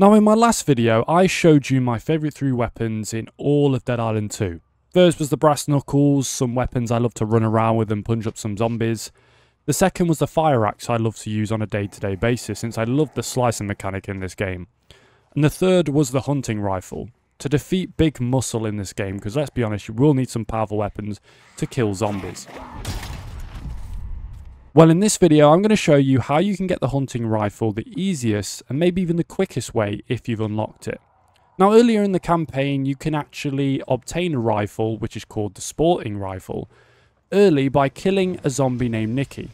Now in my last video, I showed you my favourite three weapons in all of Dead Island 2. First was the brass knuckles, some weapons I love to run around with and punch up some zombies. The second was the fire axe I love to use on a day-to-day -day basis since I love the slicing mechanic in this game. And the third was the hunting rifle. To defeat big muscle in this game, because let's be honest, you will need some powerful weapons to kill zombies. Well, in this video, I'm going to show you how you can get the hunting rifle the easiest and maybe even the quickest way if you've unlocked it. Now, earlier in the campaign, you can actually obtain a rifle, which is called the sporting rifle, early by killing a zombie named Nikki.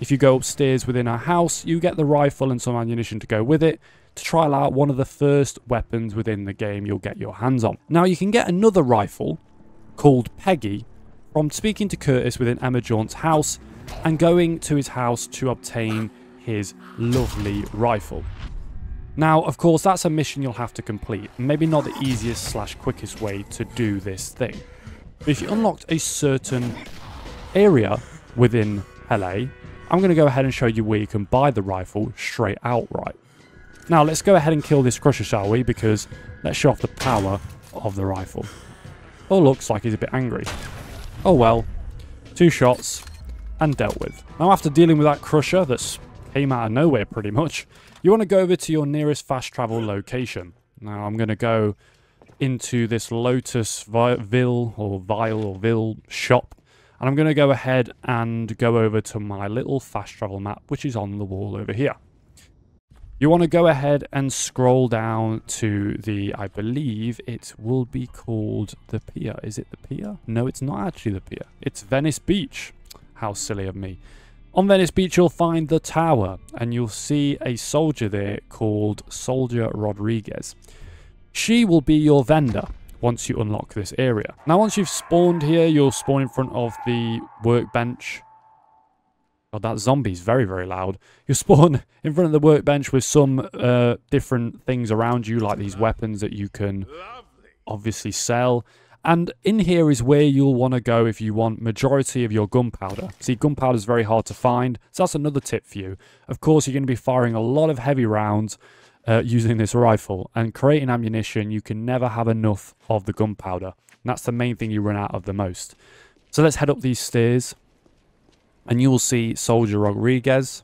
If you go upstairs within her house, you get the rifle and some ammunition to go with it to trial out one of the first weapons within the game you'll get your hands on. Now, you can get another rifle called Peggy from speaking to Curtis within Emma Jaunt's house and going to his house to obtain his lovely rifle. Now, of course, that's a mission you'll have to complete. Maybe not the easiest slash quickest way to do this thing. But if you unlocked a certain area within LA, I'm going to go ahead and show you where you can buy the rifle straight outright. Now, let's go ahead and kill this crusher, shall we? Because let's show off the power of the rifle. Oh, looks like he's a bit angry. Oh well. Two shots and dealt with. Now, after dealing with that crusher that came out of nowhere pretty much, you want to go over to your nearest fast travel location. Now, I'm going to go into this Lotus Ville or Vile or Ville shop and I'm going to go ahead and go over to my little fast travel map, which is on the wall over here. You want to go ahead and scroll down to the, I believe it will be called the pier. Is it the pier? No, it's not actually the pier. It's Venice Beach. How silly of me. On Venice Beach, you'll find the tower, and you'll see a soldier there called Soldier Rodriguez. She will be your vendor once you unlock this area. Now, once you've spawned here, you'll spawn in front of the workbench. God, that zombie's very, very loud. You'll spawn in front of the workbench with some uh, different things around you, like these weapons that you can obviously sell. And in here is where you'll want to go if you want majority of your gunpowder. See, gunpowder is very hard to find, so that's another tip for you. Of course, you're going to be firing a lot of heavy rounds, uh, using this rifle. And creating ammunition, you can never have enough of the gunpowder. And that's the main thing you run out of the most. So let's head up these stairs. And you will see Soldier Rodriguez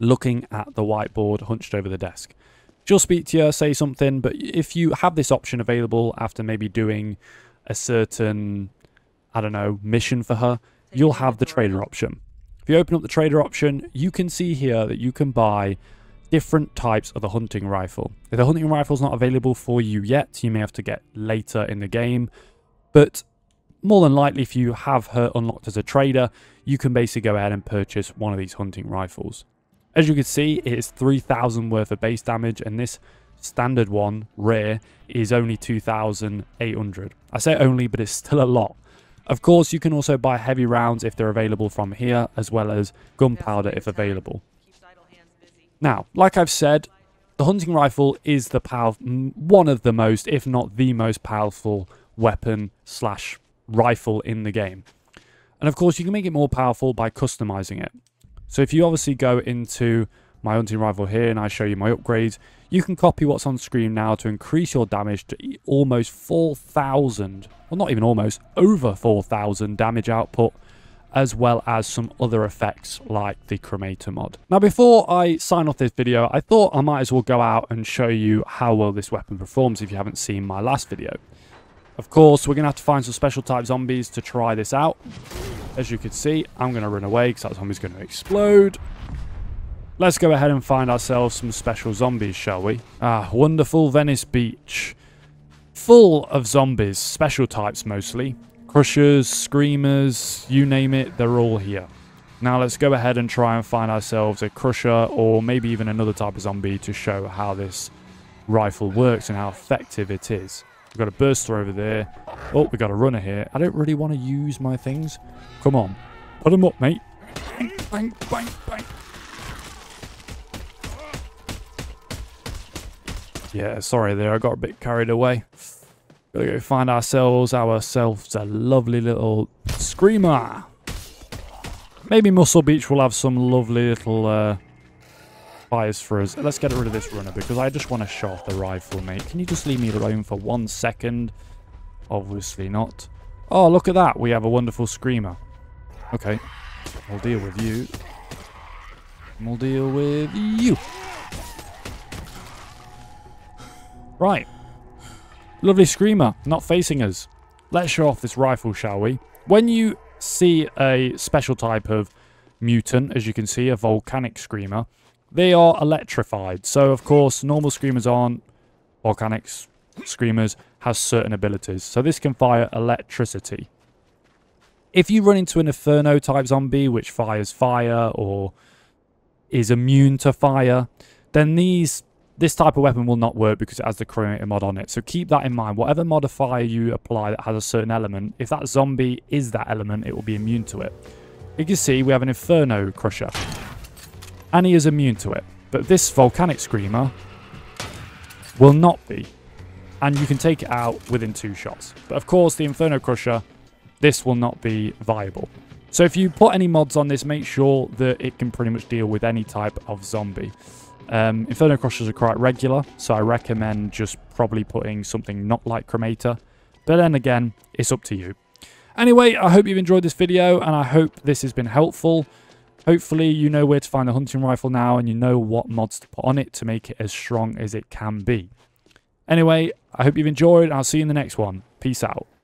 looking at the whiteboard hunched over the desk. She'll speak to you, say something, but if you have this option available after maybe doing a certain, I don't know, mission for her, you'll have the trader option. If you open up the trader option, you can see here that you can buy different types of the hunting rifle. If the hunting rifle is not available for you yet, you may have to get later in the game. But more than likely, if you have her unlocked as a trader, you can basically go ahead and purchase one of these hunting rifles. As you can see, it is 3,000 worth of base damage, and this standard one, rare, is only 2,800. I say only, but it's still a lot. Of course, you can also buy heavy rounds if they're available from here, as well as gunpowder if available. Now, like I've said, the hunting rifle is the power, one of the most, if not the most powerful weapon slash rifle in the game. And of course, you can make it more powerful by customizing it. So if you obviously go into my hunting rifle here and I show you my upgrades, you can copy what's on screen now to increase your damage to almost 4,000, well not even almost, over 4,000 damage output as well as some other effects like the Cremator mod. Now before I sign off this video, I thought I might as well go out and show you how well this weapon performs if you haven't seen my last video. Of course, we're going to have to find some special type zombies to try this out. As you can see, I'm going to run away because that zombie's going to explode. Let's go ahead and find ourselves some special zombies, shall we? Ah, wonderful Venice Beach. Full of zombies, special types mostly. Crushers, Screamers, you name it, they're all here. Now let's go ahead and try and find ourselves a Crusher or maybe even another type of zombie to show how this rifle works and how effective it is. We've got a burster over there. Oh, we got a runner here. I don't really want to use my things. Come on. Put them up, mate. Bang, bang, bang, bang. Yeah, sorry there. I got a bit carried away. Gotta go find ourselves ourselves a lovely little screamer. Maybe Muscle Beach will have some lovely little uh, fires for us. Let's get rid of this runner because I just want to show off the rifle, mate. Can you just leave me alone for one second? Obviously not. Oh, look at that. We have a wonderful screamer. Okay. I'll deal with you. We'll deal with you. Right. Lovely screamer, not facing us. Let's show off this rifle, shall we? When you see a special type of mutant, as you can see, a volcanic screamer, they are electrified. So, of course, normal screamers aren't. Volcanic screamers has certain abilities. So this can fire electricity. If you run into an Inferno type zombie, which fires fire or is immune to fire, then these this type of weapon will not work because it has the Cremator mod on it. So keep that in mind. Whatever modifier you apply that has a certain element, if that zombie is that element, it will be immune to it. You can see we have an Inferno Crusher. And he is immune to it. But this Volcanic Screamer will not be. And you can take it out within two shots. But of course, the Inferno Crusher, this will not be viable. So if you put any mods on this, make sure that it can pretty much deal with any type of zombie. Um, Inferno Crushers are quite regular, so I recommend just probably putting something not like Cremator. But then again, it's up to you. Anyway, I hope you've enjoyed this video, and I hope this has been helpful. Hopefully you know where to find the hunting rifle now, and you know what mods to put on it to make it as strong as it can be. Anyway, I hope you've enjoyed, and I'll see you in the next one. Peace out.